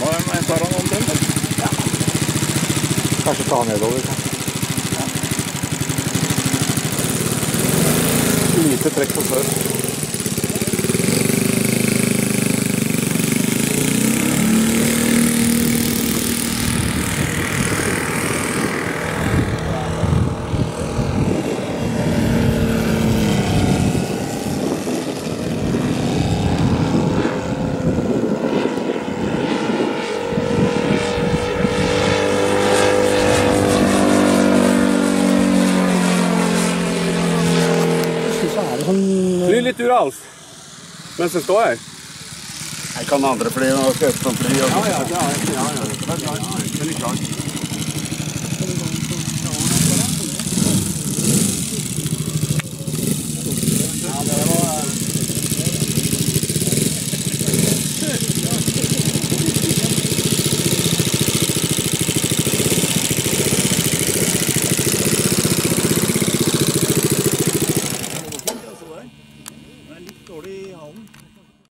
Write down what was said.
Nå tar han omtrent. Ja. Kanskje ta han nedover. Ja. Lite trekk på før er sånn Fly litt ur, Alf. Mens jeg står her. Jeg kan andre fly og kjøpe sånn fly. Og ja, ja, ja, ja, ja. ja, ja. klart. chỗ đi hổng